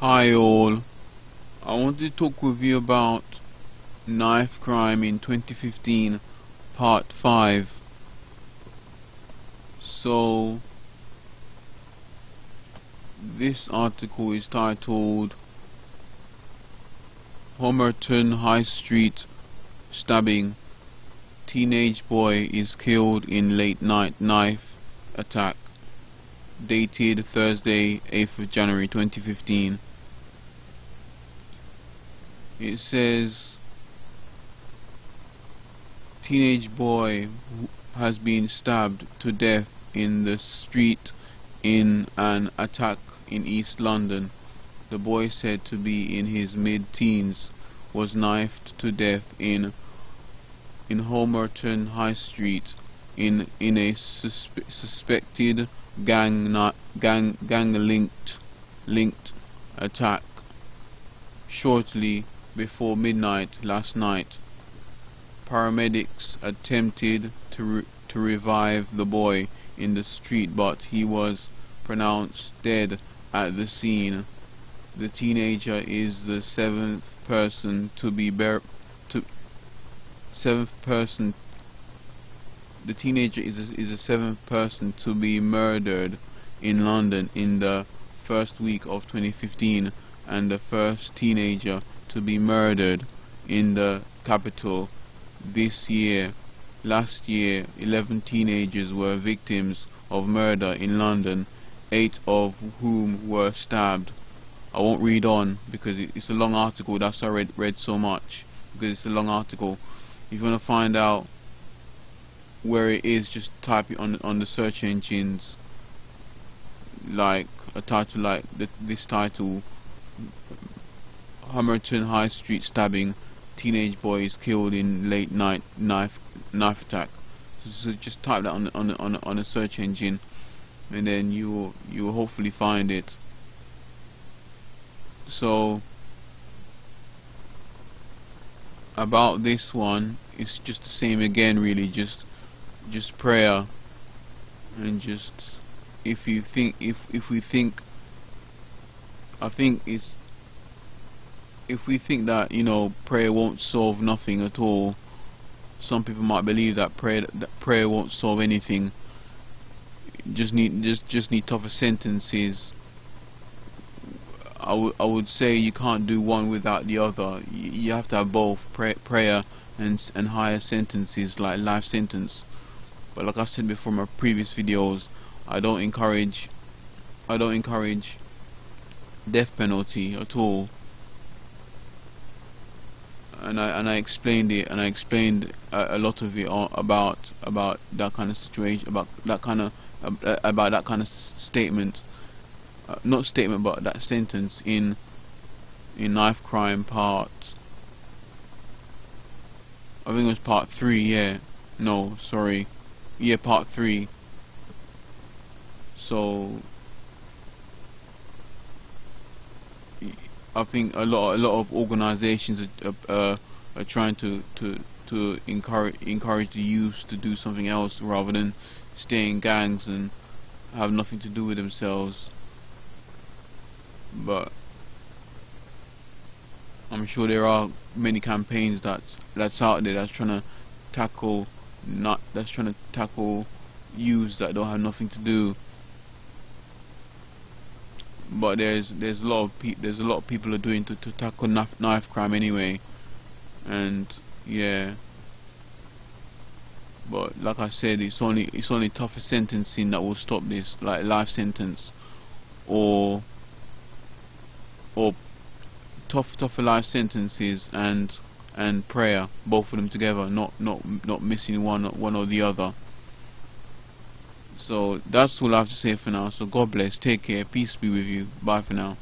Hi all, I want to talk with you about knife crime in 2015 part 5 so this article is titled Homerton High Street stabbing. Teenage boy is killed in late night knife attack dated Thursday 8th of January 2015 it says teenage boy has been stabbed to death in the street in an attack in East London. The boy said to be in his mid-teens was knifed to death in in Homerton High Street in in a suspe suspected gang gang gang linked linked attack shortly before midnight last night. Paramedics attempted to, re to revive the boy in the street but he was pronounced dead at the scene. The teenager is the seventh person to be bur to seventh person the teenager is a, is the seventh person to be murdered in London in the first week of 2015 and the first teenager to be murdered in the capital this year. Last year, 11 teenagers were victims of murder in London, 8 of whom were stabbed. I won't read on because it's a long article, that's why I read, read so much, because it's a long article. If you want to find out where it is, just type it on, on the search engines, like a title like the, this title, Homerton High Street stabbing, teenage boy is killed in late night knife knife attack. So, so just type that on on on on a search engine, and then you will you will hopefully find it. So about this one, it's just the same again, really. Just just prayer, and just if you think if if we think I think it's if we think that you know prayer won't solve nothing at all some people might believe that prayer that prayer won't solve anything. Just need just just need tougher sentences. I, I would say you can't do one without the other. You, you have to have both pray prayer and and higher sentences like life sentence. But like I've said before in my previous videos I don't encourage I don't encourage death penalty at all. And I and I explained it and I explained a, a lot of it about about that kind of situation about that kind of uh, about that kind of statement. Uh, not statement but that sentence in in knife crime part. I think it was part 3 yeah. No sorry. Yeah part 3 so I think a lot a lot of organizations are, uh, are trying to to to encourage encourage the youth to do something else rather than stay in gangs and have nothing to do with themselves. But I'm sure there are many campaigns that's that's out there that's trying to tackle not that's trying to tackle youths that don't have nothing to do but there's there's a lot of pe there's a lot of people are doing to, to tackle knife, knife crime anyway. And yeah. But like I said it's only it's only tougher sentencing that will stop this like life sentence or or tough tougher life sentences and and prayer both of them together not not not missing one one or the other so that's all I have to say for now. So God bless. Take care. Peace be with you. Bye for now.